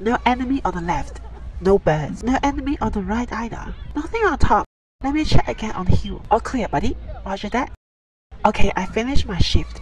No enemy on the left. No birds. No enemy on the right either. Nothing on top. Let me check again on the hill. All clear, buddy. Roger that. Okay, I finished my shift.